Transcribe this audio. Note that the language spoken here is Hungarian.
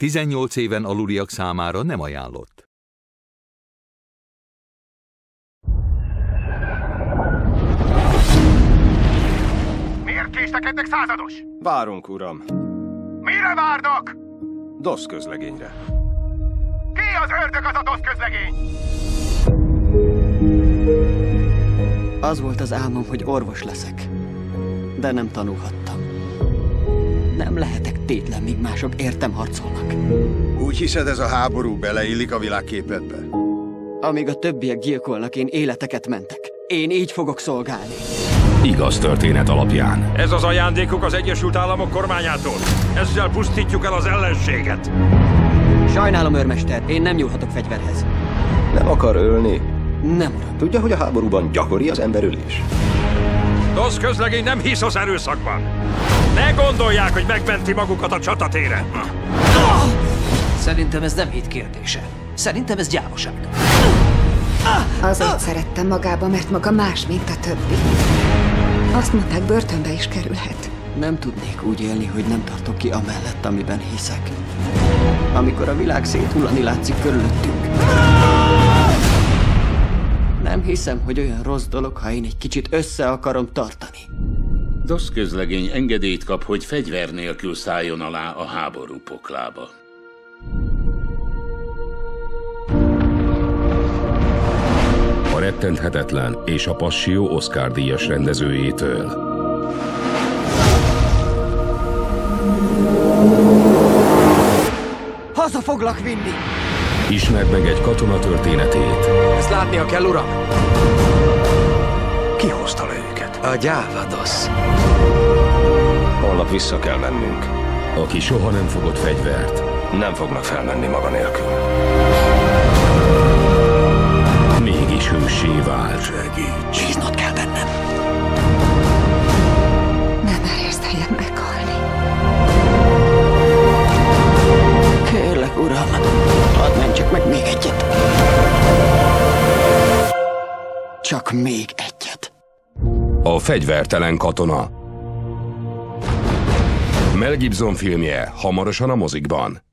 18 éven aluliak számára nem ajánlott. Miért késlekednek százados? Várunk, uram. Mire várnak? DOSZ közlegényre. Ki az ördög az a dosz közlegény? Az volt az álmom, hogy orvos leszek. De nem tanulhattam. Nem lehetek tétlen, míg mások értem harcolnak. Úgy hiszed, ez a háború beleillik a világképedbe? Amíg a többiek gyilkolnak, én életeket mentek. Én így fogok szolgálni. Igaz történet alapján. Ez az ajándékuk az Egyesült Államok kormányától. Ezzel pusztítjuk el az ellenséget. Sajnálom, őrmester, én nem nyúlhatok fegyverhez. Nem akar ölni. Nem, uram. Tudja, hogy a háborúban gyakori az emberülés? DOSZ közlegény nem hisz az erőszakban. Ne gondolják, hogy megmenti magukat a csatatéren. Szerintem ez nem hit kérdése. Szerintem ez gyávaság. Azért szerettem magába, mert maga más, mint a többi. Azt mondták, börtönbe is kerülhet. Nem tudnék úgy élni, hogy nem tartok ki amellett, amiben hiszek. Amikor a világ széthullani látszik körülöttünk. Nem hiszem, hogy olyan rossz dolog, ha én egy kicsit össze akarom tartani. DOSZ közlegény engedélyt kap, hogy fegyver nélkül szálljon alá a háború poklába. A rettenthetetlen és a Passió Oscar díjas rendezőjétől. Haza foglak vinni! Ismerd meg egy katona történetét. Ezt látnia kell, uram. Ki hozta le? A gyávadosz. Holnap vissza kell mennünk. Aki soha nem fogott fegyvert, Nem fognak felmenni maga nélkül. mégis hőssé vált. Segíts! Bíznod kell bennem. Nem erjeszteljen meghalni. Kérlek, uram, hadd mentsek meg még egyet. Csak még egyet. A fegyvertelen katona. Mel Gibson filmje hamarosan a mozikban.